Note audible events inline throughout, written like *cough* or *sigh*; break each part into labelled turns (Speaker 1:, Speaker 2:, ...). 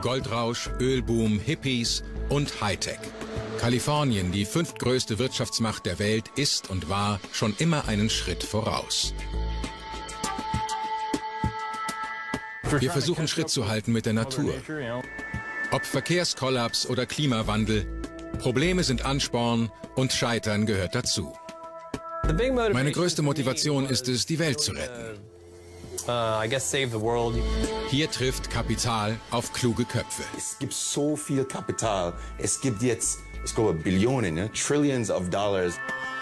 Speaker 1: Goldrausch, Ölboom, Hippies und Hightech. Kalifornien, die fünftgrößte Wirtschaftsmacht der Welt, ist und war schon immer einen Schritt voraus. Wir versuchen Schritt zu halten mit der Natur. Ob Verkehrskollaps oder Klimawandel, Probleme sind Ansporn und Scheitern gehört dazu. Meine größte Motivation ist es, die Welt zu retten.
Speaker 2: Uh,
Speaker 1: Hier trifft Kapital auf kluge Köpfe.
Speaker 3: Es gibt so viel Kapital. Es gibt jetzt, ich glaube, Billionen, ne? Trillions of Dollars.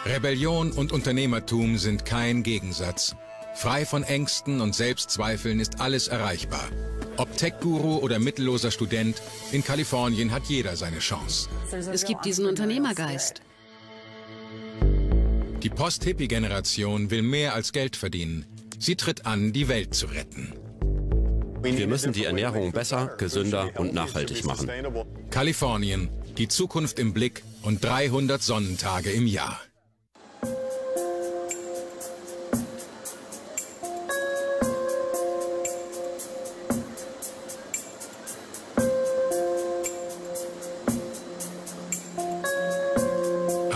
Speaker 1: Rebellion und Unternehmertum sind kein Gegensatz. Frei von Ängsten und Selbstzweifeln ist alles erreichbar. Ob Tech-Guru oder mittelloser Student, in Kalifornien hat jeder seine Chance.
Speaker 4: Es gibt diesen Unternehmergeist.
Speaker 1: Die Post-Hippie-Generation will mehr als Geld verdienen. Sie tritt an, die Welt zu retten.
Speaker 5: Wir müssen die Ernährung besser, gesünder und nachhaltig machen.
Speaker 1: Kalifornien, die Zukunft im Blick und 300 Sonnentage im Jahr.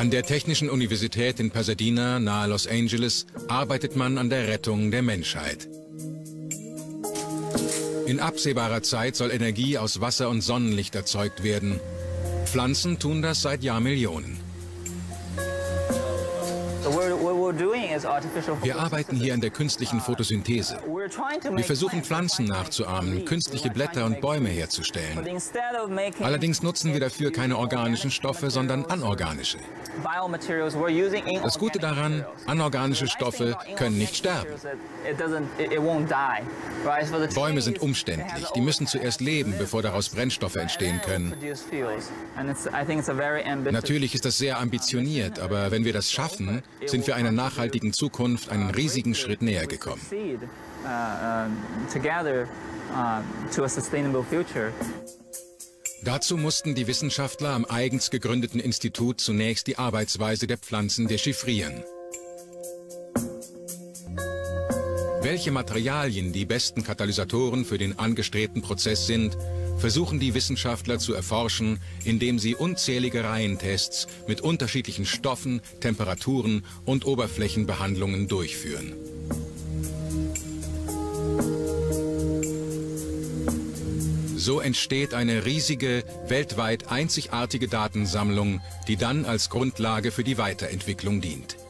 Speaker 1: An der Technischen Universität in Pasadena nahe Los Angeles arbeitet man an der Rettung der Menschheit. In absehbarer Zeit soll Energie aus Wasser und Sonnenlicht erzeugt werden. Pflanzen tun das seit Jahrmillionen. Wir arbeiten hier an der künstlichen Photosynthese. Wir versuchen Pflanzen nachzuahmen, künstliche Blätter und Bäume herzustellen. Allerdings nutzen wir dafür keine organischen Stoffe, sondern anorganische. Das Gute daran, anorganische Stoffe können nicht sterben. Bäume sind umständlich. Die müssen zuerst leben, bevor daraus Brennstoffe entstehen können. Natürlich ist das sehr ambitioniert, aber wenn wir das schaffen, sind wir einer nachhaltigen Zukunft einen riesigen Schritt näher gekommen. Dazu mussten die Wissenschaftler am eigens gegründeten Institut zunächst die Arbeitsweise der Pflanzen dechiffrieren. Welche Materialien die besten Katalysatoren für den angestrebten Prozess sind, versuchen die Wissenschaftler zu erforschen, indem sie unzählige Reihentests mit unterschiedlichen Stoffen, Temperaturen und Oberflächenbehandlungen durchführen. So entsteht eine riesige, weltweit einzigartige Datensammlung, die dann als Grundlage für die Weiterentwicklung dient.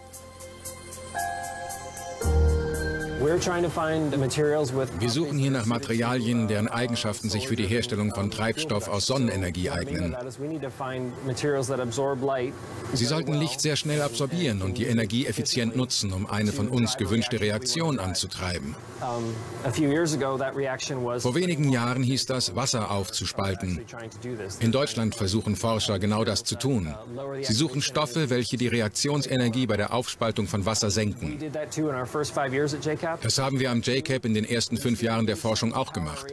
Speaker 1: Wir suchen hier nach Materialien, deren Eigenschaften sich für die Herstellung von Treibstoff aus Sonnenenergie eignen. Sie sollten Licht sehr schnell absorbieren und die Energie effizient nutzen, um eine von uns gewünschte Reaktion anzutreiben. Vor wenigen Jahren hieß das, Wasser aufzuspalten. In Deutschland versuchen Forscher genau das zu tun. Sie suchen Stoffe, welche die Reaktionsenergie bei der Aufspaltung von Wasser senken. Das haben wir am JCAP in den ersten fünf Jahren der Forschung auch gemacht.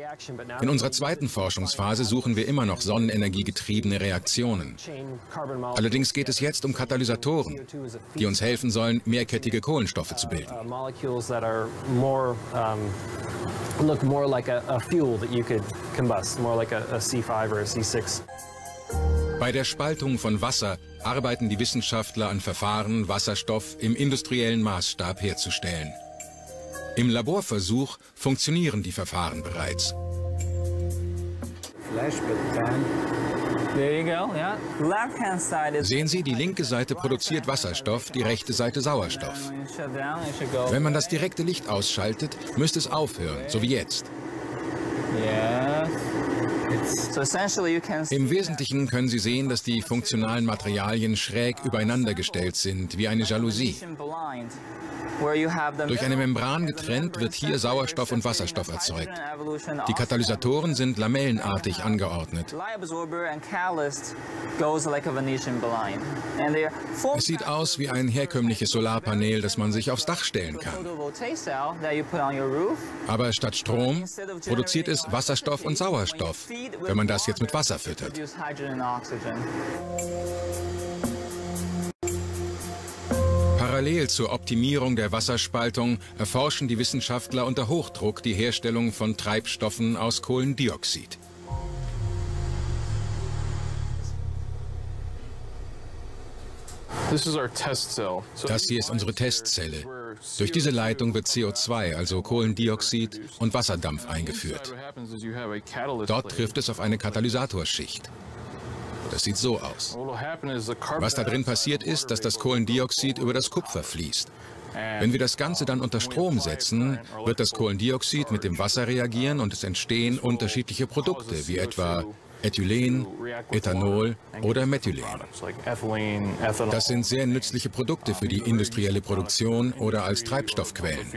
Speaker 1: In unserer zweiten Forschungsphase suchen wir immer noch sonnenenergiegetriebene Reaktionen. Allerdings geht es jetzt um Katalysatoren, die uns helfen sollen, mehrkettige Kohlenstoffe zu bilden.
Speaker 6: look more like a, a fuel that you could combust, more like a, a C5 or a C6.
Speaker 1: Bei der Spaltung von Wasser arbeiten die Wissenschaftler an Verfahren, Wasserstoff im industriellen Maßstab herzustellen. Im Laborversuch funktionieren die Verfahren bereits. Sehen Sie, die linke Seite produziert Wasserstoff, die rechte Seite Sauerstoff. Wenn man das direkte Licht ausschaltet, müsste es aufhören, so wie jetzt. Im Wesentlichen können Sie sehen, dass die funktionalen Materialien schräg übereinander gestellt sind, wie eine Jalousie. Durch eine Membran getrennt wird hier Sauerstoff und Wasserstoff erzeugt. Die Katalysatoren sind lamellenartig *laughs* angeordnet. Es sieht aus wie ein herkömmliches Solarpanel, das man sich aufs Dach stellen kann. Aber statt Strom produziert es Wasserstoff und Sauerstoff, wenn man das jetzt mit Wasser füttert. Parallel zur Optimierung der Wasserspaltung erforschen die Wissenschaftler unter Hochdruck die Herstellung von Treibstoffen aus Kohlendioxid. Das hier ist unsere Testzelle. Durch diese Leitung wird CO2, also Kohlendioxid und Wasserdampf eingeführt. Dort trifft es auf eine Katalysatorschicht. Das sieht so aus. Was da drin passiert ist, dass das Kohlendioxid über das Kupfer fließt. Wenn wir das Ganze dann unter Strom setzen, wird das Kohlendioxid mit dem Wasser reagieren und es entstehen unterschiedliche Produkte, wie etwa Ethylen, Ethanol oder Methylen. Das sind sehr nützliche Produkte für die industrielle Produktion oder als Treibstoffquellen.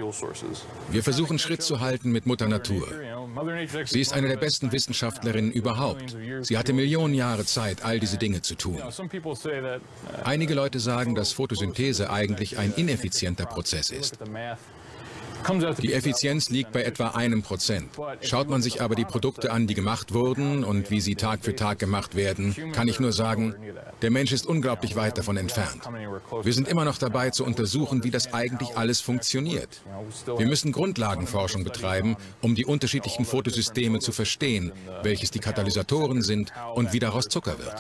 Speaker 1: Wir versuchen Schritt zu halten mit Mutter Natur. Sie ist eine der besten Wissenschaftlerinnen überhaupt. Sie hatte Millionen Jahre Zeit, all diese Dinge zu tun. Einige Leute sagen, dass Photosynthese eigentlich ein ineffizienter Prozess ist. Die Effizienz liegt bei etwa einem Prozent. Schaut man sich aber die Produkte an, die gemacht wurden und wie sie Tag für Tag gemacht werden, kann ich nur sagen, der Mensch ist unglaublich weit davon entfernt. Wir sind immer noch dabei zu untersuchen, wie das eigentlich alles funktioniert. Wir müssen Grundlagenforschung betreiben, um die unterschiedlichen Photosysteme zu verstehen, welches die Katalysatoren sind und wie daraus Zucker wird.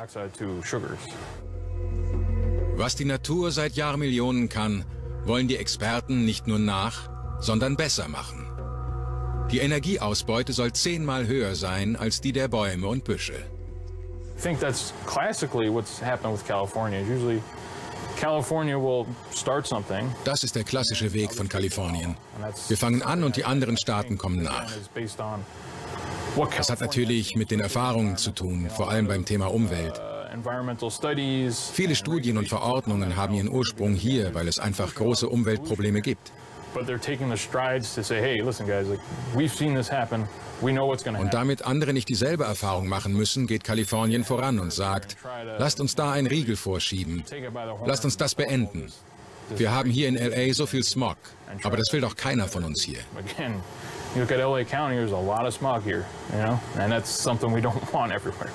Speaker 1: Was die Natur seit Jahrmillionen kann, wollen die Experten nicht nur nach, sondern besser machen. Die Energieausbeute soll zehnmal höher sein als die der Bäume und Büsche.
Speaker 2: I think that's classically what's happened with California. Usually California will start something.
Speaker 1: Das ist der klassische Weg von Kalifornien. Wir fangen an und die anderen Staaten kommen nach. Das hat natürlich mit den Erfahrungen zu tun, vor allem beim Thema Umwelt. Viele Studien und Verordnungen haben ihren Ursprung hier, weil es einfach große Umweltprobleme gibt. Und damit andere nicht dieselbe Erfahrung machen müssen, geht Kalifornien voran und sagt, lasst uns da einen Riegel vorschieben. Lasst uns das beenden. Wir haben hier in LA so viel Smog, aber das will doch keiner von uns hier.
Speaker 2: You look at LA County, there's a lot of smog here, you know, and that's something we don't *laughs* want everywhere.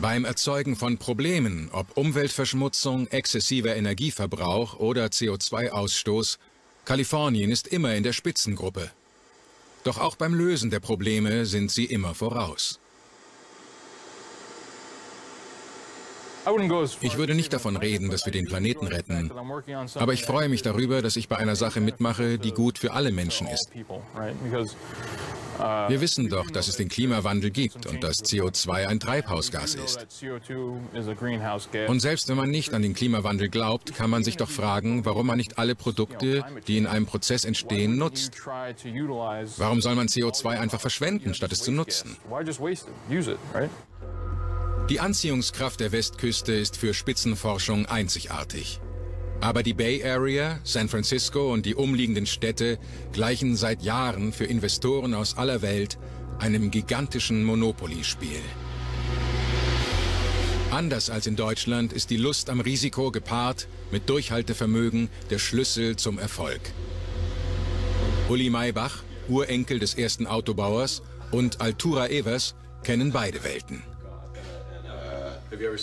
Speaker 1: Beim Erzeugen von Problemen, ob Umweltverschmutzung, exzessiver Energieverbrauch oder CO2-Ausstoß, Kalifornien ist immer in der Spitzengruppe. Doch auch beim Lösen der Probleme sind sie immer voraus. Ich würde nicht davon reden, dass wir den Planeten retten, aber ich freue mich darüber, dass ich bei einer Sache mitmache, die gut für alle Menschen ist. Wir wissen doch, dass es den Klimawandel gibt und dass CO2 ein Treibhausgas ist. Und selbst wenn man nicht an den Klimawandel glaubt, kann man sich doch fragen, warum man nicht alle Produkte, die in einem Prozess entstehen, nutzt. Warum soll man CO2 einfach verschwenden, statt es zu nutzen? Die Anziehungskraft der Westküste ist für Spitzenforschung einzigartig. Aber die Bay Area, San Francisco und die umliegenden Städte gleichen seit Jahren für Investoren aus aller Welt einem gigantischen Monopoly-Spiel. Anders als in Deutschland ist die Lust am Risiko gepaart mit Durchhaltevermögen der Schlüssel zum Erfolg. Uli Maybach, Urenkel des ersten Autobauers, und Altura Evers kennen beide Welten.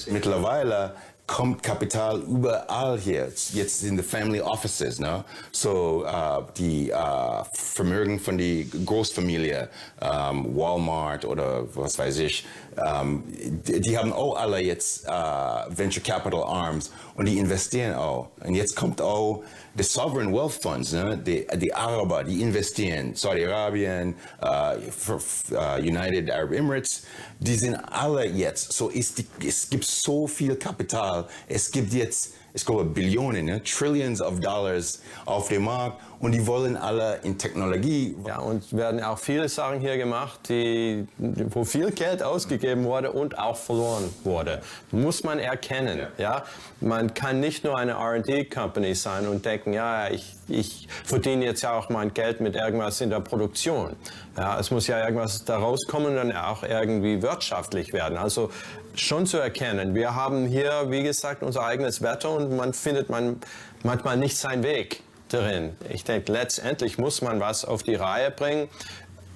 Speaker 3: Mittlerweile kommt Kapital überall hier. Jetzt sind die Family Offices, ne? So uh, die uh, Vermögen von die Großfamilie, um, Walmart oder was weiß ich, um, die, die, haben auch alle jetzt uh, Venture Capital Arms und die investieren auch. Und jetzt kommt auch die Sovereign Wealth Funds, ne? die, die Araber, die investieren, Saudi-Arabien, uh, uh, United Arab Emirates, die sind alle jetzt. So ist die, gibt so viel Kapital. Es gibt jetzt ich glaube, Billionen, ne? Trillions of Dollars auf dem Markt und die wollen alle in Technologie.
Speaker 7: Ja, und werden auch viele Sachen hier gemacht, die, wo viel Geld ausgegeben wurde und auch verloren wurde. Muss man erkennen. Ja. ja? Man kann nicht nur eine R&D-Company sein und denken, ja, ich, ich verdiene jetzt ja auch mein Geld mit irgendwas in der Produktion. Ja, es muss ja irgendwas daraus kommen und dann auch irgendwie wirtschaftlich werden. Also schon zu erkennen. Wir haben hier, wie gesagt, unser eigenes Wetter und man findet man manchmal nicht seinen Weg darin. Ich denke, letztendlich muss man was auf die Reihe bringen,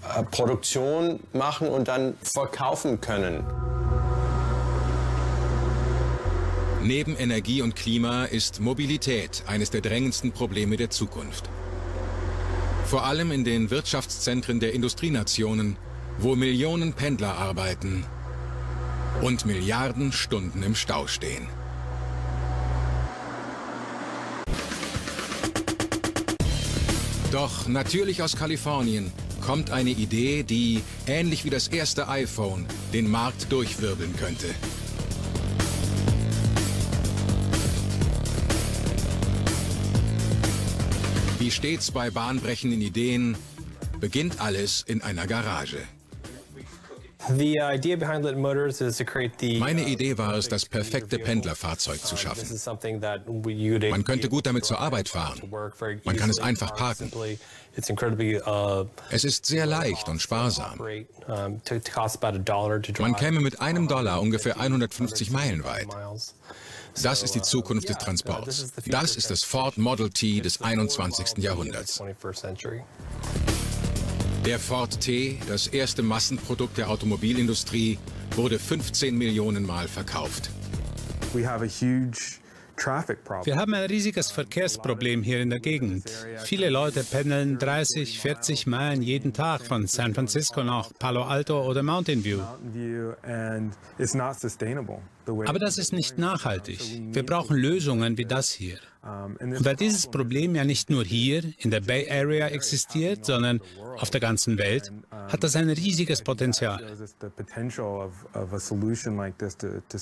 Speaker 7: äh, Produktion machen und dann verkaufen können.
Speaker 1: Neben Energie und Klima ist Mobilität eines der drängendsten Probleme der Zukunft. Vor allem in den Wirtschaftszentren der Industrienationen, wo Millionen Pendler arbeiten und Milliarden Stunden im Stau stehen. Doch natürlich aus Kalifornien kommt eine Idee, die, ähnlich wie das erste iPhone, den Markt durchwirbeln könnte. Wie stets bei bahnbrechenden Ideen, beginnt alles in einer Garage. Meine Idee war es, das perfekte Pendlerfahrzeug zu schaffen. Man könnte gut damit zur Arbeit fahren. Man kann es einfach parken. Es ist sehr leicht und sparsam. Man käme mit einem Dollar ungefähr 150 Meilen weit. Das ist die Zukunft des Transports. Das ist das Ford Model T des 21. Jahrhunderts. Der Ford T, das erste Massenprodukt der Automobilindustrie, wurde 15 Millionen Mal verkauft.
Speaker 8: We have a huge
Speaker 9: wir haben ein riesiges Verkehrsproblem hier in der Gegend. Viele Leute pendeln 30, 40 Meilen jeden Tag von San Francisco nach Palo Alto oder Mountain View. Aber das ist nicht nachhaltig. Wir brauchen Lösungen wie das hier. Und weil dieses Problem ja nicht nur hier in der Bay Area existiert, sondern auf der ganzen Welt, hat das ein riesiges Potenzial.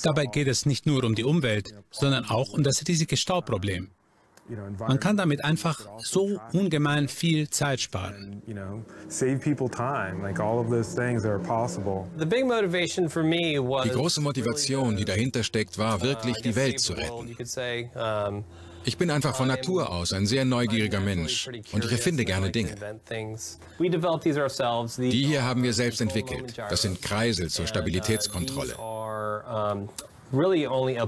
Speaker 9: Dabei geht es nicht nur um die Umwelt, sondern auch um das riesige Stauproblem. Man kann damit einfach so ungemein viel Zeit sparen.
Speaker 1: Die große Motivation, die dahinter steckt, war wirklich die Welt zu retten. Ich bin einfach von Natur aus ein sehr neugieriger Mensch und ich erfinde gerne Dinge. Die hier haben wir selbst entwickelt. Das sind Kreisel zur Stabilitätskontrolle.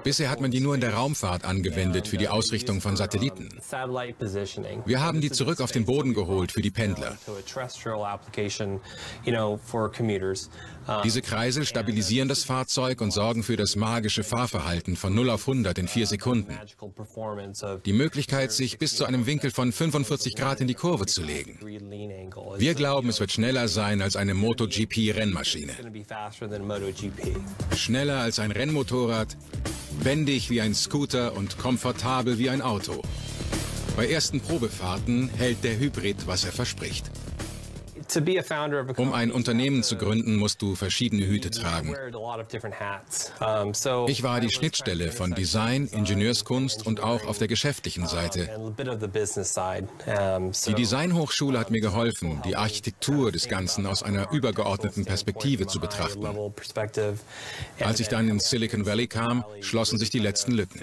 Speaker 1: Bisher hat man die nur in der Raumfahrt angewendet für die Ausrichtung von Satelliten. Wir haben die zurück auf den Boden geholt für die Pendler. Diese Kreisel stabilisieren das Fahrzeug und sorgen für das magische Fahrverhalten von 0 auf 100 in 4 Sekunden. Die Möglichkeit, sich bis zu einem Winkel von 45 Grad in die Kurve zu legen. Wir glauben, es wird schneller sein als eine MotoGP-Rennmaschine. Schneller als ein Rennmotorrad, wendig wie ein Scooter und komfortabel wie ein Auto. Bei ersten Probefahrten hält der Hybrid, was er verspricht. Um ein Unternehmen zu gründen, musst du verschiedene Hüte tragen. Ich war die Schnittstelle von Design, Ingenieurskunst und auch auf der geschäftlichen Seite. Die Designhochschule hat mir geholfen, die Architektur des Ganzen aus einer übergeordneten Perspektive zu betrachten. Als ich dann ins Silicon Valley kam, schlossen sich die letzten Lücken.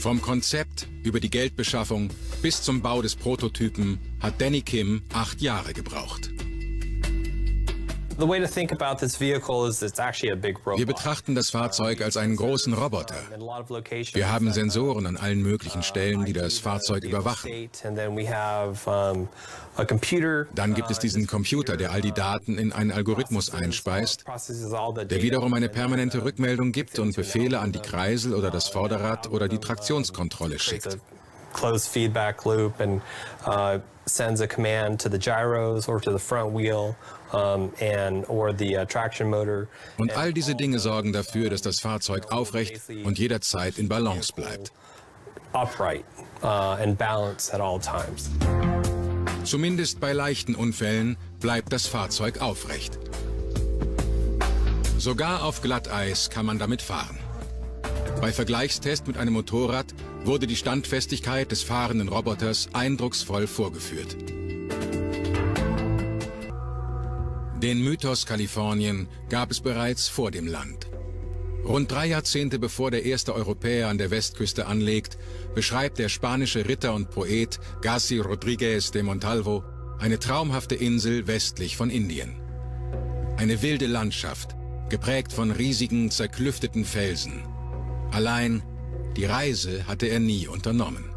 Speaker 1: Vom Konzept über die Geldbeschaffung bis zum Bau des Prototypen hat Danny Kim acht Jahre gebraucht. Wir betrachten das Fahrzeug als einen großen Roboter. Wir haben Sensoren an allen möglichen Stellen, die das Fahrzeug überwachen. Dann gibt es diesen Computer, der all die Daten in einen Algorithmus einspeist, der wiederum eine permanente Rückmeldung gibt und Befehle an die Kreisel oder das Vorderrad oder die Traktionskontrolle schickt closed feedback loop and uh, sends a command to the gyros or to the front wheel motor. Und all diese Dinge sorgen dafür, dass das Fahrzeug aufrecht und jederzeit in Balance bleibt. Uh. Zumindest bei leichten Unfällen bleibt das Fahrzeug aufrecht. Sogar auf Glatteis kann man damit fahren. Bei Vergleichstest mit einem Motorrad wurde die Standfestigkeit des fahrenden Roboters eindrucksvoll vorgeführt. Den Mythos Kalifornien gab es bereits vor dem Land. Rund drei Jahrzehnte bevor der erste Europäer an der Westküste anlegt, beschreibt der spanische Ritter und Poet Gassi Rodríguez de Montalvo eine traumhafte Insel westlich von Indien. Eine wilde Landschaft, geprägt von riesigen, zerklüfteten Felsen. Allein die Reise hatte er nie unternommen.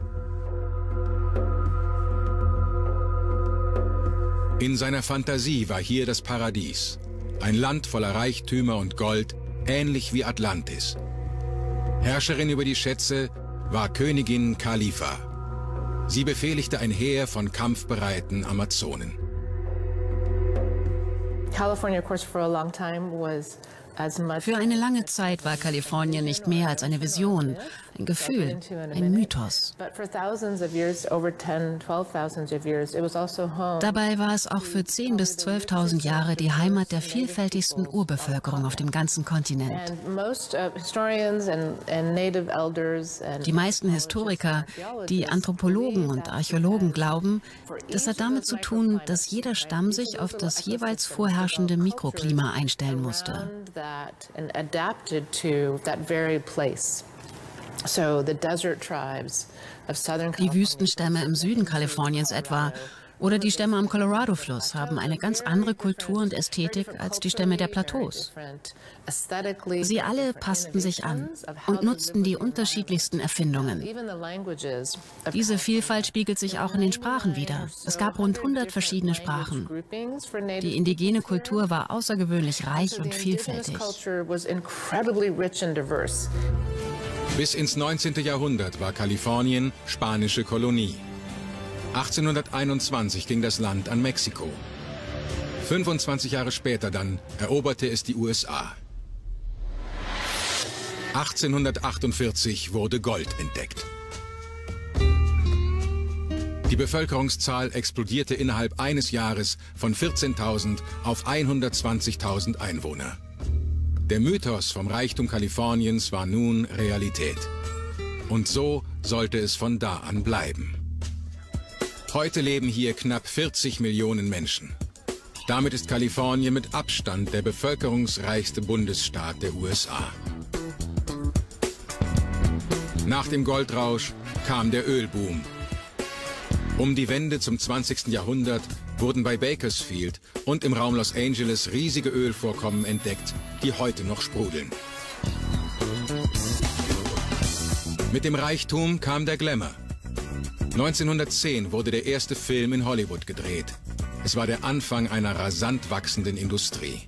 Speaker 1: In seiner Fantasie war hier das Paradies, ein Land voller Reichtümer und Gold, ähnlich wie Atlantis. Herrscherin über die Schätze war Königin Khalifa. Sie befehligte ein Heer von kampfbereiten Amazonen.
Speaker 4: Für eine lange Zeit war Kalifornien nicht mehr als eine Vision,
Speaker 10: ein Gefühl, ein Mythos. Dabei war es auch für 10.000 bis 12.000 Jahre die Heimat der vielfältigsten Urbevölkerung auf dem ganzen Kontinent. Die meisten Historiker, die Anthropologen und Archäologen glauben, das hat damit zu tun, dass jeder Stamm sich auf das jeweils vorherrschende Mikroklima einstellen musste. Die Wüstenstämme im Süden Kaliforniens etwa oder die Stämme am Colorado-Fluss haben eine ganz andere Kultur und Ästhetik als die Stämme der Plateaus. Sie alle passten sich an und nutzten die unterschiedlichsten Erfindungen. Diese Vielfalt spiegelt sich auch in den Sprachen wider. Es gab rund 100 verschiedene Sprachen. Die indigene Kultur war außergewöhnlich reich und vielfältig.
Speaker 1: Bis ins 19. Jahrhundert war Kalifornien spanische Kolonie. 1821 ging das Land an Mexiko. 25 Jahre später dann eroberte es die USA. 1848 wurde Gold entdeckt. Die Bevölkerungszahl explodierte innerhalb eines Jahres von 14.000 auf 120.000 Einwohner. Der Mythos vom Reichtum Kaliforniens war nun Realität. Und so sollte es von da an bleiben. Heute leben hier knapp 40 Millionen Menschen. Damit ist Kalifornien mit Abstand der bevölkerungsreichste Bundesstaat der USA. Nach dem Goldrausch kam der Ölboom. Um die Wende zum 20. Jahrhundert wurden bei Bakersfield und im Raum Los Angeles riesige Ölvorkommen entdeckt, die heute noch sprudeln. Mit dem Reichtum kam der Glamour. 1910 wurde der erste Film in Hollywood gedreht. Es war der Anfang einer rasant wachsenden Industrie.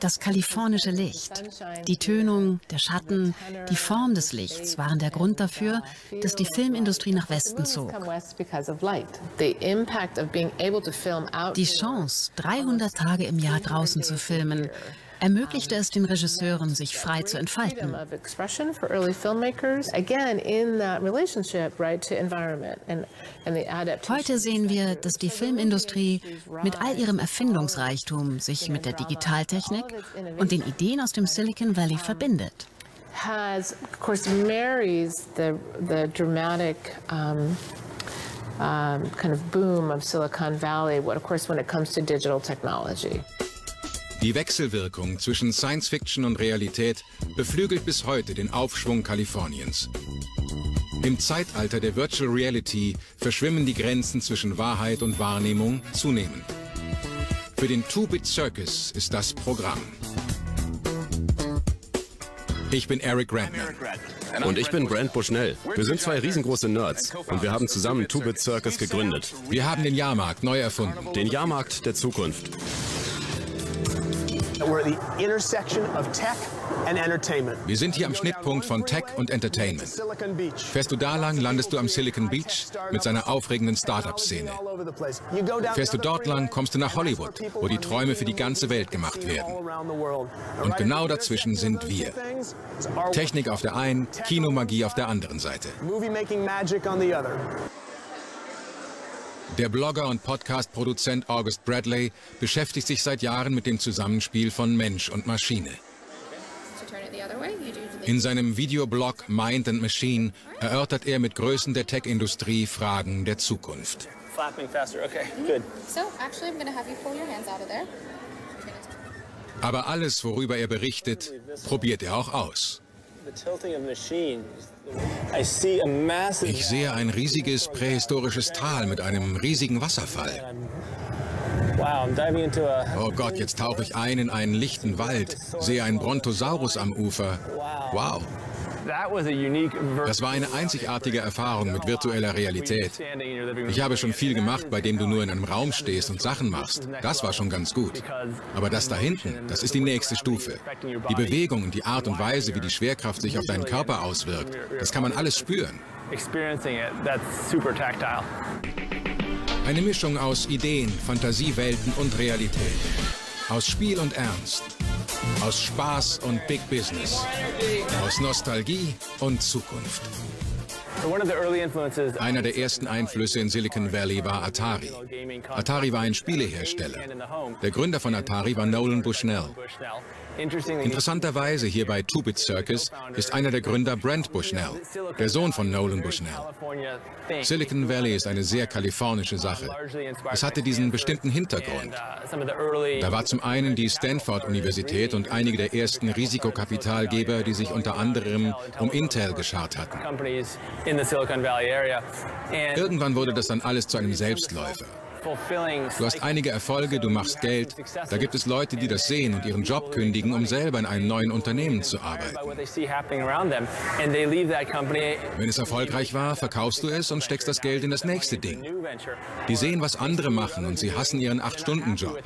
Speaker 10: Das kalifornische Licht, die Tönung, der Schatten, die Form des Lichts waren der Grund dafür, dass die Filmindustrie nach Westen zog. Die Chance, 300 Tage im Jahr draußen zu filmen, ermöglichte es den Regisseuren, sich frei zu entfalten. Heute sehen wir, dass die Filmindustrie mit all ihrem Erfindungsreichtum sich mit der Digitaltechnik und den Ideen aus dem Silicon Valley verbindet.
Speaker 4: Has, of course, marries the, the dramatic um, um, kind of boom of Silicon Valley, what, of course, when it comes to digital technology.
Speaker 1: Die Wechselwirkung zwischen Science Fiction und Realität beflügelt bis heute den Aufschwung Kaliforniens. Im Zeitalter der Virtual Reality verschwimmen die Grenzen zwischen Wahrheit und Wahrnehmung zunehmend. Für den Two-Bit Circus ist das Programm. Ich bin Eric Grantner.
Speaker 5: Und ich bin Brent Bushnell. Wir sind zwei riesengroße Nerds und wir haben zusammen Two-Bit Circus gegründet.
Speaker 1: Wir haben den Jahrmarkt neu erfunden.
Speaker 5: Den Jahrmarkt der Zukunft.
Speaker 1: Wir sind hier am Schnittpunkt von Tech und Entertainment. Fährst du da lang, landest du am Silicon Beach mit seiner aufregenden Startup-Szene. Fährst du dort lang, kommst du nach Hollywood, wo die Träume für die ganze Welt gemacht werden. Und genau dazwischen sind wir. Technik auf der einen, Kinomagie auf der anderen Seite. Der Blogger und Podcast-Produzent August Bradley beschäftigt sich seit Jahren mit dem Zusammenspiel von Mensch und Maschine. In seinem Videoblog Mind and Machine erörtert er mit Größen der Tech-Industrie Fragen der Zukunft. Aber alles, worüber er berichtet, probiert er auch aus. Ich sehe ein riesiges prähistorisches Tal mit einem riesigen Wasserfall. Oh Gott, jetzt tauche ich ein in einen lichten Wald, sehe einen Brontosaurus am Ufer. Wow. Das war eine einzigartige Erfahrung mit virtueller Realität. Ich habe schon viel gemacht, bei dem du nur in einem Raum stehst und Sachen machst. Das war schon ganz gut. Aber das da hinten, das ist die nächste Stufe. Die Bewegung und die Art und Weise, wie die Schwerkraft sich auf deinen Körper auswirkt, das kann man alles spüren. Eine Mischung aus Ideen, Fantasiewelten und Realität. Aus Spiel und Ernst. Aus Spaß und Big Business. Aus Nostalgie und Zukunft. Einer der ersten Einflüsse in Silicon Valley war Atari. Atari war ein Spielehersteller. Der Gründer von Atari war Nolan Bushnell. Interessanterweise hier bei Two-Bit Circus ist einer der Gründer Brent Bushnell, der Sohn von Nolan Bushnell. Silicon Valley ist eine sehr kalifornische Sache. Es hatte diesen bestimmten Hintergrund. Da war zum einen die Stanford-Universität und einige der ersten Risikokapitalgeber, die sich unter anderem um Intel geschart hatten. Irgendwann wurde das dann alles zu einem Selbstläufer. Du hast einige Erfolge, du machst Geld. Da gibt es Leute, die das sehen und ihren Job kündigen, um selber in einem neuen Unternehmen zu arbeiten. Wenn es erfolgreich war, verkaufst du es und steckst das Geld in das nächste Ding. Die sehen, was andere machen und sie hassen ihren 8-Stunden-Job.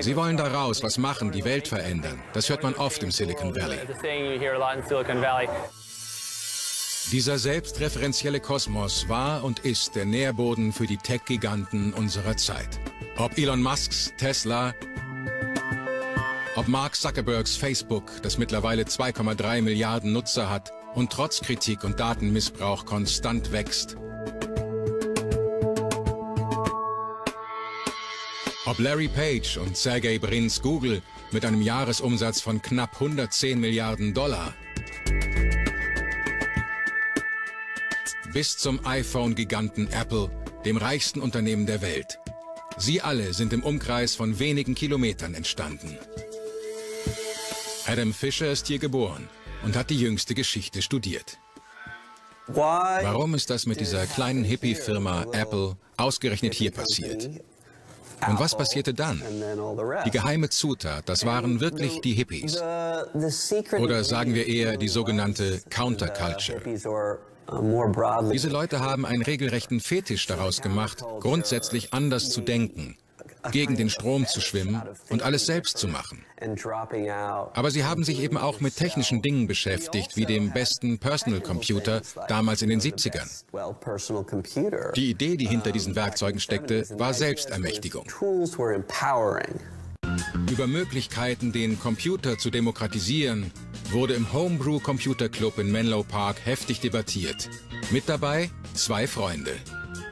Speaker 1: Sie wollen da raus, was machen, die Welt verändern. Das hört man oft im Silicon Valley. Dieser selbstreferenzielle Kosmos war und ist der Nährboden für die Tech-Giganten unserer Zeit. Ob Elon Musks Tesla, ob Mark Zuckerbergs Facebook, das mittlerweile 2,3 Milliarden Nutzer hat und trotz Kritik und Datenmissbrauch konstant wächst. Ob Larry Page und Sergey Brins Google mit einem Jahresumsatz von knapp 110 Milliarden Dollar bis zum iPhone-Giganten Apple, dem reichsten Unternehmen der Welt. Sie alle sind im Umkreis von wenigen Kilometern entstanden. Adam Fisher ist hier geboren und hat die jüngste Geschichte studiert. Warum ist das mit dieser kleinen Hippie-Firma Apple ausgerechnet hier passiert? Und was passierte dann? Die geheime Zutat, das waren wirklich die Hippies. Oder sagen wir eher die sogenannte Counterculture. Diese Leute haben einen regelrechten Fetisch daraus gemacht, grundsätzlich anders zu denken, gegen den Strom zu schwimmen und alles selbst zu machen. Aber sie haben sich eben auch mit technischen Dingen beschäftigt, wie dem besten Personal Computer damals in den 70ern. Die Idee, die hinter diesen Werkzeugen steckte, war Selbstermächtigung. Über Möglichkeiten, den Computer zu demokratisieren, wurde im Homebrew Computer Club in Menlo Park heftig debattiert. Mit dabei zwei Freunde,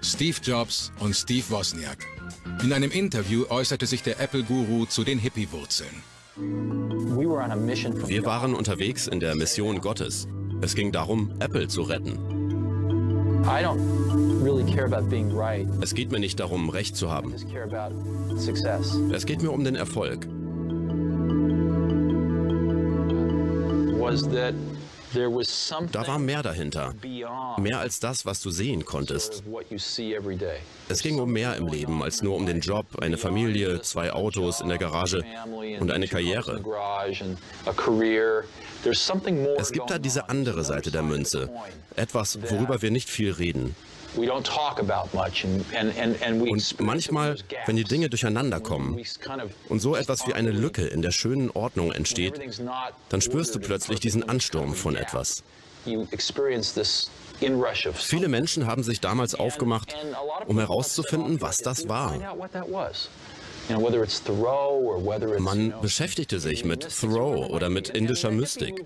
Speaker 1: Steve Jobs und Steve Wozniak. In einem Interview äußerte sich der Apple-Guru zu den Hippie-Wurzeln.
Speaker 5: Wir waren unterwegs in der Mission Gottes. Es ging darum, Apple zu retten. Es geht mir nicht darum, Recht zu haben. Es geht mir um den Erfolg. Da war mehr dahinter. Mehr als das, was du sehen konntest. Es ging um mehr im Leben als nur um den Job, eine Familie, zwei Autos in der Garage und eine Karriere. Es gibt da diese andere Seite der Münze. Etwas, worüber wir nicht viel reden. Und manchmal, wenn die Dinge durcheinander kommen und so etwas wie eine Lücke in der schönen Ordnung entsteht, dann spürst du plötzlich diesen Ansturm von etwas. Viele Menschen haben sich damals aufgemacht, um herauszufinden, was das war. Man beschäftigte sich mit Thoreau oder mit indischer Mystik.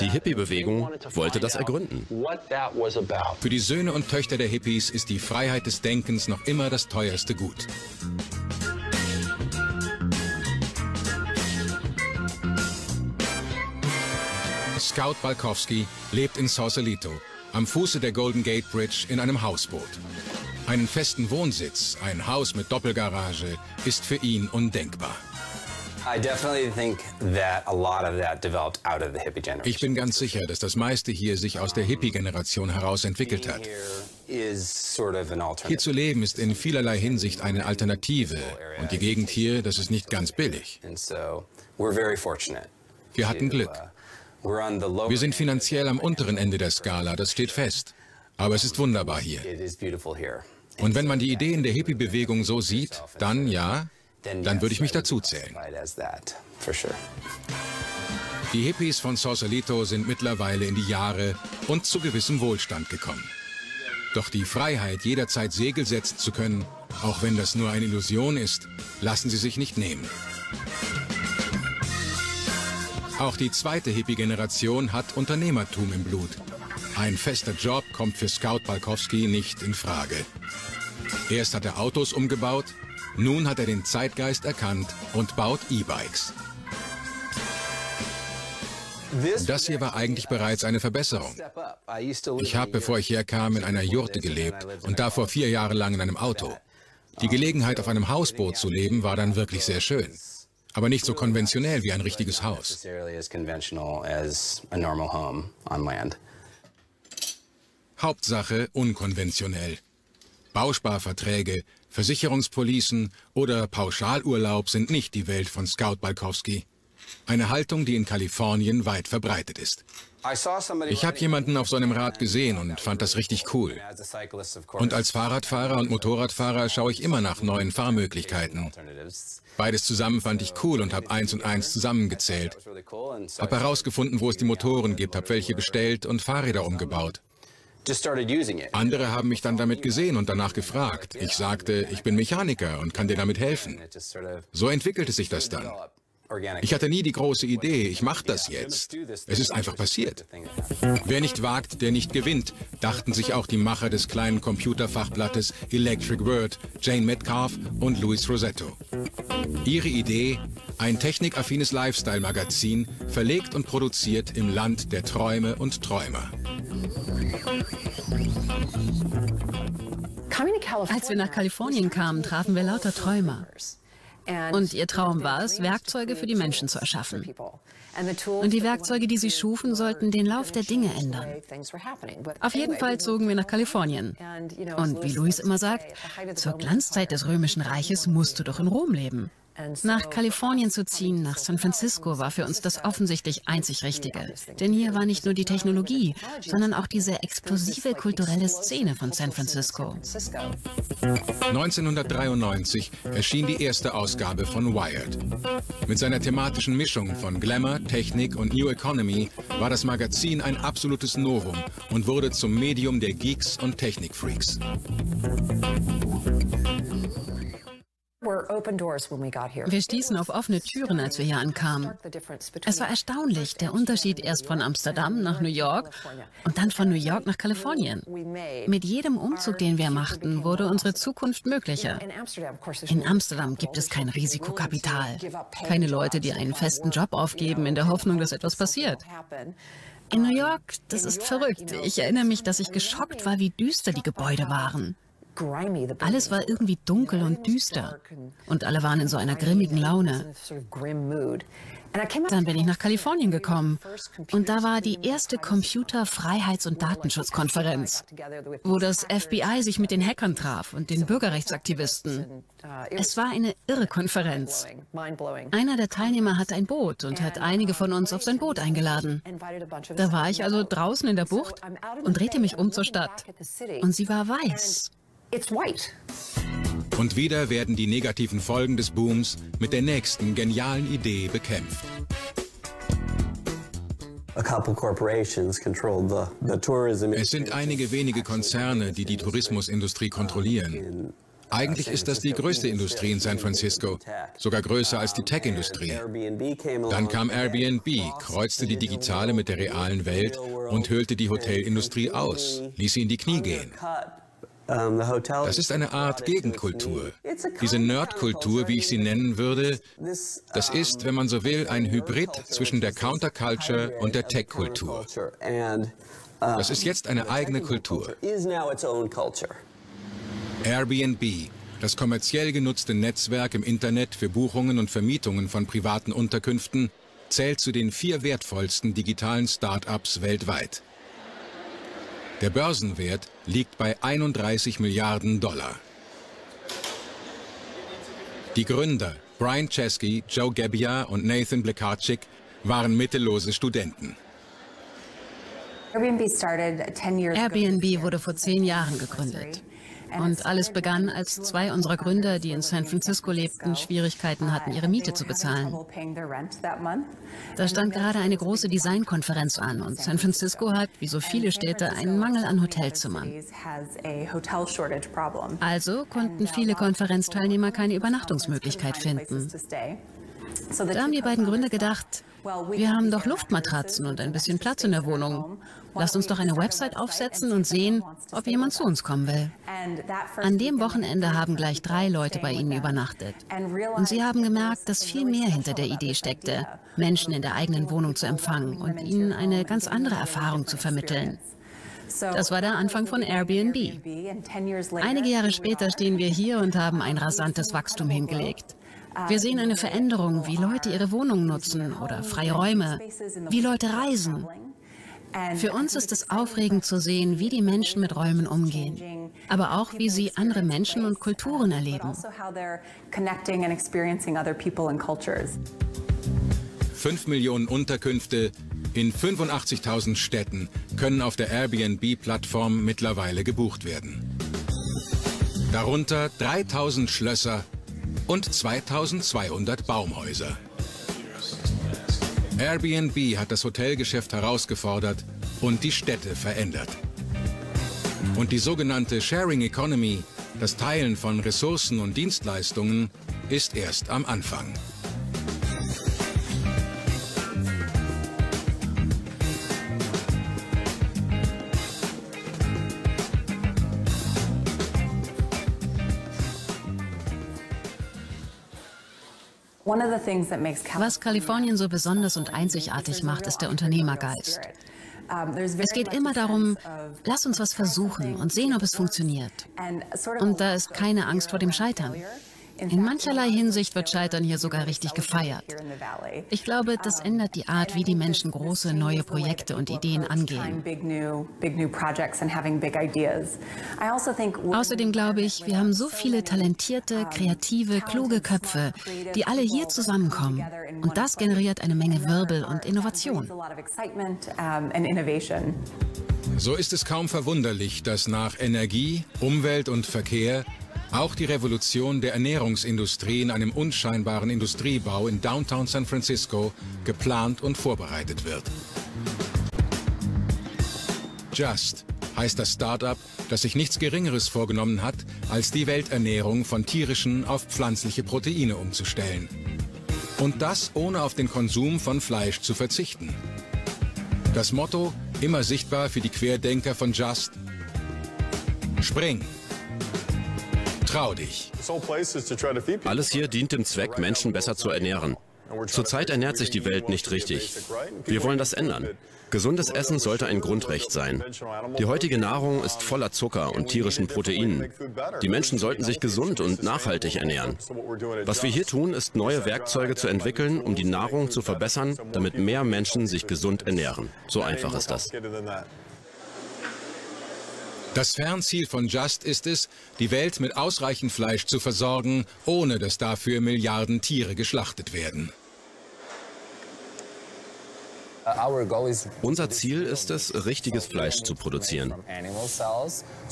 Speaker 5: Die Hippie-Bewegung wollte das ergründen.
Speaker 1: Für die Söhne und Töchter der Hippies ist die Freiheit des Denkens noch immer das teuerste Gut. Scout Balkowski lebt in Sausalito, am Fuße der Golden Gate Bridge in einem Hausboot. Einen festen Wohnsitz, ein Haus mit Doppelgarage, ist für ihn undenkbar. Ich bin ganz sicher, dass das meiste hier sich aus der Hippie-Generation heraus entwickelt hat. Hier zu leben ist in vielerlei Hinsicht eine Alternative und die Gegend hier, das ist nicht ganz billig. Wir hatten Glück. Uh, Wir sind finanziell am unteren Ende der Skala, das steht fest. Aber es ist wunderbar hier. Und wenn man die Ideen der Hippie-Bewegung so sieht, dann ja, dann würde ich mich dazu zählen. Die Hippies von Sausalito sind mittlerweile in die Jahre und zu gewissem Wohlstand gekommen. Doch die Freiheit, jederzeit Segel setzen zu können, auch wenn das nur eine Illusion ist, lassen sie sich nicht nehmen. Auch die zweite Hippie-Generation hat Unternehmertum im Blut. Ein fester Job kommt für Scout Balkowski nicht in Frage. Erst hat er Autos umgebaut, nun hat er den Zeitgeist erkannt und baut E-Bikes. Das hier war eigentlich bereits eine Verbesserung. Ich habe, bevor ich herkam, in einer Jurte gelebt und davor vier Jahre lang in einem Auto. Die Gelegenheit, auf einem Hausboot zu leben, war dann wirklich sehr schön. Aber nicht so konventionell wie ein richtiges Haus. Hauptsache unkonventionell. Bausparverträge, Versicherungspolicen oder Pauschalurlaub sind nicht die Welt von Scout Balkowski. Eine Haltung, die in Kalifornien weit verbreitet ist. Ich habe jemanden auf so einem Rad gesehen und fand das richtig cool. Und als Fahrradfahrer und Motorradfahrer schaue ich immer nach neuen Fahrmöglichkeiten. Beides zusammen fand ich cool und habe eins und eins zusammengezählt. Habe herausgefunden, wo es die Motoren gibt, habe welche bestellt und Fahrräder umgebaut. Andere haben mich dann damit gesehen und danach gefragt. Ich sagte, ich bin Mechaniker und kann dir damit helfen. So entwickelte sich das dann. Ich hatte nie die große Idee, ich mache das jetzt. Es ist einfach passiert. Wer nicht wagt, der nicht gewinnt, dachten sich auch die Macher des kleinen Computerfachblattes Electric Word, Jane Metcalf und Louis Rosetto. Ihre Idee, ein technikaffines Lifestyle-Magazin, verlegt und produziert im Land der Träume und Träumer.
Speaker 10: Als wir nach Kalifornien kamen, trafen wir lauter Träumer. Und ihr Traum war es, Werkzeuge für die Menschen zu erschaffen. Und die Werkzeuge, die sie schufen, sollten den Lauf der Dinge ändern. Auf jeden Fall zogen wir nach Kalifornien. Und wie Luis immer sagt, zur Glanzzeit des Römischen Reiches musst du doch in Rom leben. Nach Kalifornien zu ziehen, nach San Francisco, war für uns das offensichtlich einzig Richtige. Denn hier war nicht nur die Technologie, sondern auch diese explosive kulturelle Szene von San Francisco.
Speaker 1: 1993 erschien die erste Ausgabe von Wired. Mit seiner thematischen Mischung von Glamour, Technik und New Economy war das Magazin ein absolutes Novum und wurde zum Medium der Geeks und Technikfreaks.
Speaker 10: Wir stießen auf offene Türen, als wir hier ankamen. Es war erstaunlich, der Unterschied erst von Amsterdam nach New York und dann von New York nach Kalifornien. Mit jedem Umzug, den wir machten, wurde unsere Zukunft möglicher. In Amsterdam gibt es kein Risikokapital, keine Leute, die einen festen Job aufgeben in der Hoffnung, dass etwas passiert. In New York, das ist verrückt. Ich erinnere mich, dass ich geschockt war, wie düster die Gebäude waren. Alles war irgendwie dunkel und düster. Und alle waren in so einer grimmigen Laune. Dann bin ich nach Kalifornien gekommen und da war die erste Computer-, Freiheits- und Datenschutzkonferenz, wo das FBI sich mit den Hackern traf und den Bürgerrechtsaktivisten. Es war eine irre Konferenz. Einer der Teilnehmer hatte ein Boot und hat einige von uns auf sein Boot eingeladen. Da war ich also draußen in der Bucht und drehte mich um zur Stadt. Und sie war weiß.
Speaker 1: Und wieder werden die negativen Folgen des Booms mit der nächsten genialen Idee bekämpft. Es sind einige wenige Konzerne, die die Tourismusindustrie kontrollieren. Eigentlich ist das die größte Industrie in San Francisco, sogar größer als die Tech-Industrie. Dann kam Airbnb, kreuzte die digitale mit der realen Welt und höhlte die Hotelindustrie aus, ließ sie in die Knie gehen. Das ist eine Art Gegenkultur. Diese Nerdkultur, wie ich sie nennen würde, das ist, wenn man so will, ein Hybrid zwischen der Counterculture und der Tech-Kultur. Das ist jetzt eine eigene Kultur. Airbnb, das kommerziell genutzte Netzwerk im Internet für Buchungen und Vermietungen von privaten Unterkünften, zählt zu den vier wertvollsten digitalen Start-ups weltweit. Der Börsenwert liegt bei 31 Milliarden Dollar. Die Gründer Brian Chesky, Joe Gebbia und Nathan Blekarczyk waren mittellose Studenten.
Speaker 10: Airbnb wurde vor zehn Jahren gegründet. Und alles begann, als zwei unserer Gründer, die in San Francisco lebten, Schwierigkeiten hatten, ihre Miete zu bezahlen. Da stand gerade eine große Designkonferenz an und San Francisco hat, wie so viele Städte, einen Mangel an Hotelzimmern. Also konnten viele Konferenzteilnehmer keine Übernachtungsmöglichkeit finden. Da haben die beiden Gründer gedacht, wir haben doch Luftmatratzen und ein bisschen Platz in der Wohnung. Lasst uns doch eine Website aufsetzen und sehen, ob jemand zu uns kommen will. An dem Wochenende haben gleich drei Leute bei ihnen übernachtet. Und sie haben gemerkt, dass viel mehr hinter der Idee steckte, Menschen in der eigenen Wohnung zu empfangen und ihnen eine ganz andere Erfahrung zu vermitteln. Das war der Anfang von Airbnb. Einige Jahre später stehen wir hier und haben ein rasantes Wachstum hingelegt. Wir sehen eine Veränderung, wie Leute ihre Wohnungen nutzen oder freie Räume, wie Leute reisen. Für uns ist es aufregend zu sehen, wie die Menschen mit Räumen umgehen, aber auch wie sie andere Menschen und Kulturen erleben.
Speaker 1: Fünf Millionen Unterkünfte in 85.000 Städten können auf der Airbnb-Plattform mittlerweile gebucht werden. Darunter 3000 Schlösser und 2200 Baumhäuser. Airbnb hat das Hotelgeschäft herausgefordert und die Städte verändert. Und die sogenannte Sharing Economy, das Teilen von Ressourcen und Dienstleistungen, ist erst am Anfang.
Speaker 10: Was Kalifornien so besonders und einzigartig macht, ist der Unternehmergeist. Es geht immer darum, lass uns was versuchen und sehen, ob es funktioniert. Und da ist keine Angst vor dem Scheitern. In mancherlei Hinsicht wird Scheitern hier sogar richtig gefeiert. Ich glaube, das ändert die Art, wie die Menschen große neue Projekte und Ideen angehen. Außerdem glaube ich, wir haben so viele talentierte, kreative, kluge Köpfe, die alle hier zusammenkommen. Und das generiert eine Menge Wirbel und Innovation.
Speaker 1: So ist es kaum verwunderlich, dass nach Energie, Umwelt und Verkehr auch die Revolution der Ernährungsindustrie in einem unscheinbaren Industriebau in Downtown San Francisco geplant und vorbereitet wird. Just heißt das Start-up, das sich nichts Geringeres vorgenommen hat, als die Welternährung von tierischen auf pflanzliche Proteine umzustellen. Und das ohne auf den Konsum von Fleisch zu verzichten. Das Motto, immer sichtbar für die Querdenker von Just, Spring! Trau dich.
Speaker 5: Alles hier dient dem Zweck, Menschen besser zu ernähren. Zurzeit ernährt sich die Welt nicht richtig. Wir wollen das ändern. Gesundes Essen sollte ein Grundrecht sein. Die heutige Nahrung ist voller Zucker und tierischen Proteinen. Die Menschen sollten sich gesund und nachhaltig ernähren. Was wir hier tun, ist neue Werkzeuge zu entwickeln, um die Nahrung zu verbessern, damit mehr Menschen sich gesund ernähren. So einfach ist das.
Speaker 1: Das Fernziel von Just ist es, die Welt mit ausreichend Fleisch zu versorgen, ohne dass dafür Milliarden Tiere geschlachtet werden.
Speaker 5: Unser Ziel ist es, richtiges Fleisch zu produzieren.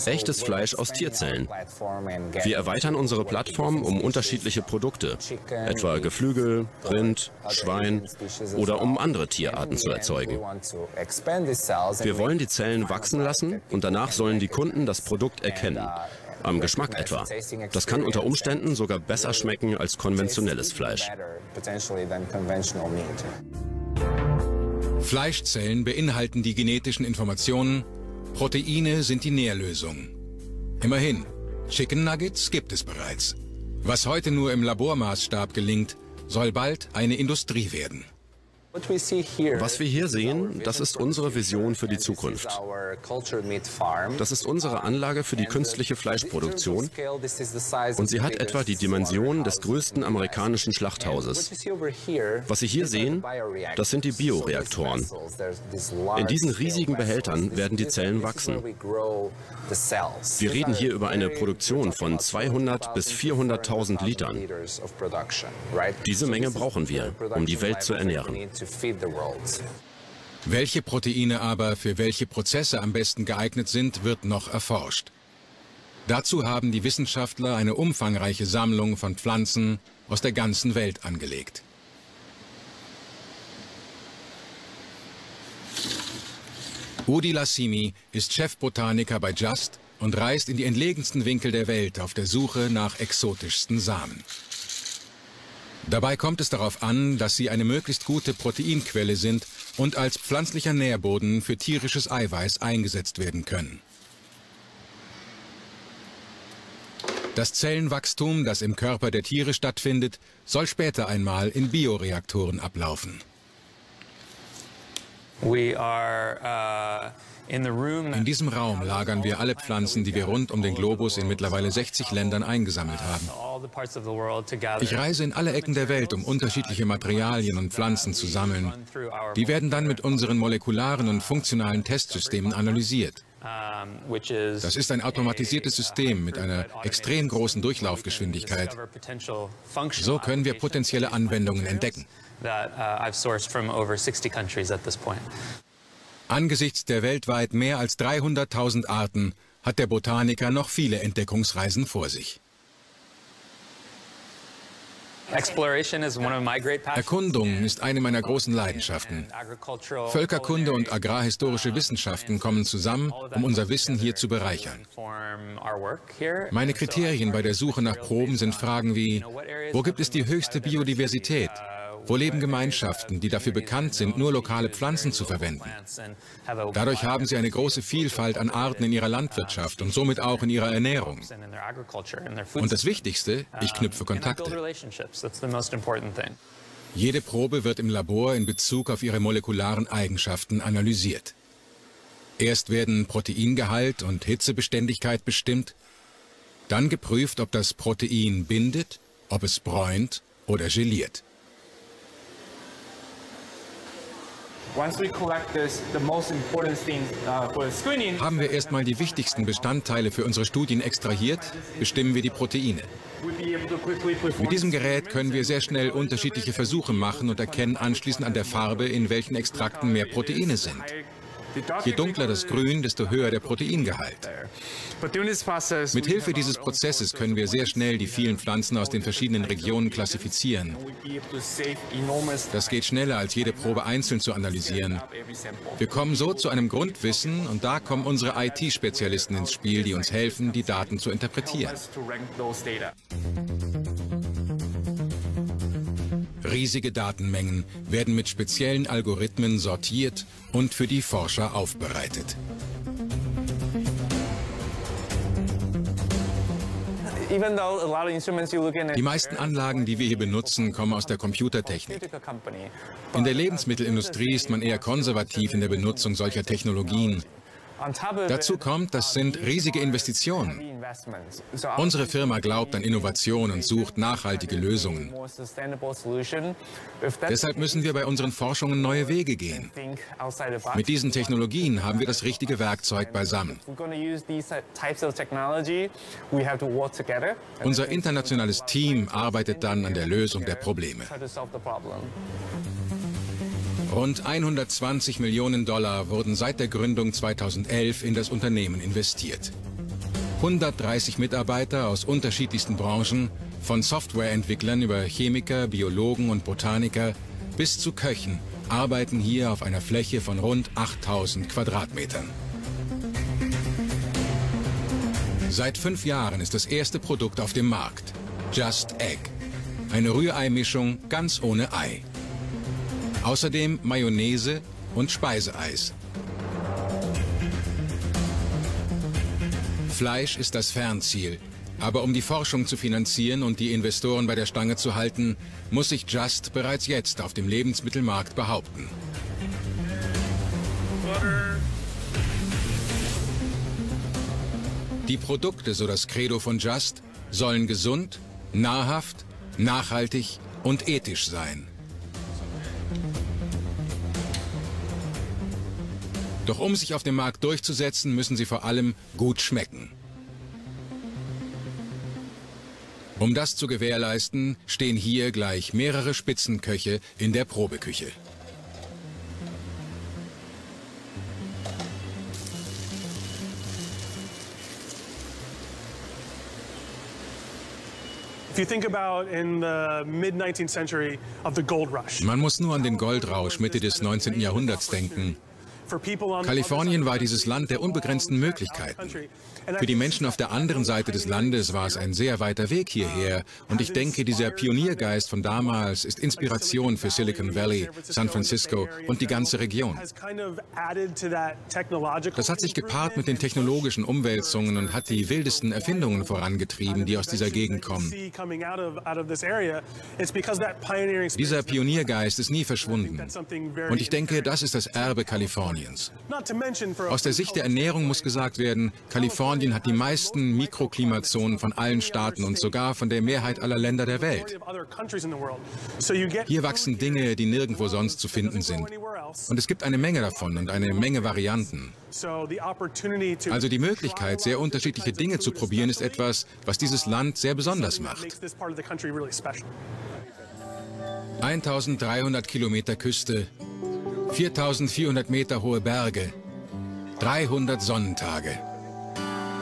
Speaker 5: Echtes Fleisch aus Tierzellen. Wir erweitern unsere Plattform um unterschiedliche Produkte, etwa Geflügel, Rind, Schwein oder um andere Tierarten zu erzeugen. Wir wollen die Zellen wachsen lassen und danach sollen die Kunden das Produkt erkennen. Am Geschmack etwa. Das kann unter Umständen sogar besser schmecken als konventionelles Fleisch.
Speaker 1: Fleischzellen beinhalten die genetischen Informationen, Proteine sind die Nährlösung. Immerhin, Chicken Nuggets gibt es bereits. Was heute nur im Labormaßstab gelingt, soll bald eine Industrie werden.
Speaker 5: Was wir hier sehen, das ist unsere Vision für die Zukunft. Das ist unsere Anlage für die künstliche Fleischproduktion und sie hat etwa die Dimension des größten amerikanischen Schlachthauses. Was Sie hier sehen, das sind die Bioreaktoren. In diesen riesigen Behältern werden die Zellen wachsen. Wir reden hier über eine Produktion von 200 bis 400.000 Litern. Diese Menge brauchen wir, um die Welt zu ernähren.
Speaker 1: Welche Proteine aber für welche Prozesse am besten geeignet sind, wird noch erforscht. Dazu haben die Wissenschaftler eine umfangreiche Sammlung von Pflanzen aus der ganzen Welt angelegt. Udi Lassimi ist Chefbotaniker bei Just und reist in die entlegensten Winkel der Welt auf der Suche nach exotischsten Samen. Dabei kommt es darauf an, dass sie eine möglichst gute Proteinquelle sind und als pflanzlicher Nährboden für tierisches Eiweiß eingesetzt werden können. Das Zellenwachstum, das im Körper der Tiere stattfindet, soll später einmal in Bioreaktoren ablaufen. Uh in diesem Raum lagern wir alle Pflanzen, die wir rund um den Globus in mittlerweile 60 Ländern eingesammelt haben. Ich reise in alle Ecken der Welt, um unterschiedliche Materialien und Pflanzen zu sammeln. Die werden dann mit unseren molekularen und funktionalen Testsystemen analysiert. Das ist ein automatisiertes System mit einer extrem großen Durchlaufgeschwindigkeit. So können wir potenzielle Anwendungen entdecken. Angesichts der weltweit mehr als 300.000 Arten hat der Botaniker noch viele Entdeckungsreisen vor sich. Erkundung ist eine meiner großen Leidenschaften. Völkerkunde und agrarhistorische Wissenschaften kommen zusammen, um unser Wissen hier zu bereichern. Meine Kriterien bei der Suche nach Proben sind Fragen wie, wo gibt es die höchste Biodiversität? Wo leben Gemeinschaften, die dafür bekannt sind, nur lokale Pflanzen zu verwenden? Dadurch haben sie eine große Vielfalt an Arten in ihrer Landwirtschaft und somit auch in ihrer Ernährung. Und das Wichtigste, ich knüpfe Kontakte. Jede Probe wird im Labor in Bezug auf ihre molekularen Eigenschaften analysiert. Erst werden Proteingehalt und Hitzebeständigkeit bestimmt, dann geprüft, ob das Protein bindet, ob es bräunt oder geliert.
Speaker 2: Uh,
Speaker 1: Haben wir erstmal die wichtigsten Bestandteile für unsere Studien extrahiert, bestimmen wir die Proteine. Mit diesem Gerät können wir sehr schnell unterschiedliche Versuche machen und erkennen anschließend an der Farbe, in welchen Extrakten mehr Proteine sind. Je dunkler das Grün, desto höher der Proteingehalt. Mit Hilfe dieses Prozesses können wir sehr schnell die vielen Pflanzen aus den verschiedenen Regionen klassifizieren. Das geht schneller, als jede Probe einzeln zu analysieren. Wir kommen so zu einem Grundwissen und da kommen unsere IT-Spezialisten ins Spiel, die uns helfen, die Daten zu interpretieren. Riesige Datenmengen werden mit speziellen Algorithmen sortiert und für die Forscher aufbereitet. Die meisten Anlagen, die wir hier benutzen, kommen aus der Computertechnik. In der Lebensmittelindustrie ist man eher konservativ in der Benutzung solcher Technologien. Dazu kommt, das sind riesige Investitionen. Unsere Firma glaubt an Innovation und sucht nachhaltige Lösungen. Deshalb müssen wir bei unseren Forschungen neue Wege gehen. Mit diesen Technologien haben wir das richtige Werkzeug beisammen. Unser internationales Team arbeitet dann an der Lösung der Probleme. Rund 120 Millionen Dollar wurden seit der Gründung 2011 in das Unternehmen investiert. 130 Mitarbeiter aus unterschiedlichsten Branchen, von Softwareentwicklern über Chemiker, Biologen und Botaniker bis zu Köchen, arbeiten hier auf einer Fläche von rund 8000 Quadratmetern. Seit fünf Jahren ist das erste Produkt auf dem Markt. Just Egg. Eine Rührei-Mischung ganz ohne Ei. Außerdem Mayonnaise und Speiseeis. Fleisch ist das Fernziel. Aber um die Forschung zu finanzieren und die Investoren bei der Stange zu halten, muss sich Just bereits jetzt auf dem Lebensmittelmarkt behaupten. Die Produkte, so das Credo von Just, sollen gesund, nahrhaft, nachhaltig und ethisch sein. Doch um sich auf dem Markt durchzusetzen, müssen sie vor allem gut schmecken. Um das zu gewährleisten, stehen hier gleich mehrere Spitzenköche in der Probeküche. Man muss nur an den Goldrausch Mitte des 19. Jahrhunderts denken. Kalifornien war dieses Land der unbegrenzten Möglichkeiten. Für die Menschen auf der anderen Seite des Landes war es ein sehr weiter Weg hierher. Und ich denke, dieser Pioniergeist von damals ist Inspiration für Silicon Valley, San Francisco und die ganze Region. Das hat sich gepaart mit den technologischen Umwälzungen und hat die wildesten Erfindungen vorangetrieben, die aus dieser Gegend kommen. Dieser Pioniergeist ist nie verschwunden. Und ich denke, das ist das Erbe Kaliforniens. Aus der Sicht der Ernährung muss gesagt werden, Kalifornien Kalifornien hat die meisten Mikroklimazonen von allen Staaten und sogar von der Mehrheit aller Länder der Welt. Hier wachsen Dinge, die nirgendwo sonst zu finden sind. Und es gibt eine Menge davon und eine Menge Varianten. Also die Möglichkeit, sehr unterschiedliche Dinge zu probieren, ist etwas, was dieses Land sehr besonders macht. 1300 Kilometer Küste, 4400 Meter hohe Berge, 300 Sonnentage.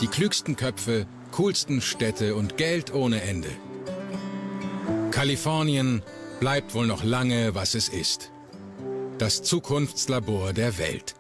Speaker 1: Die klügsten Köpfe, coolsten Städte und Geld ohne Ende. Kalifornien bleibt wohl noch lange, was es ist. Das Zukunftslabor der Welt.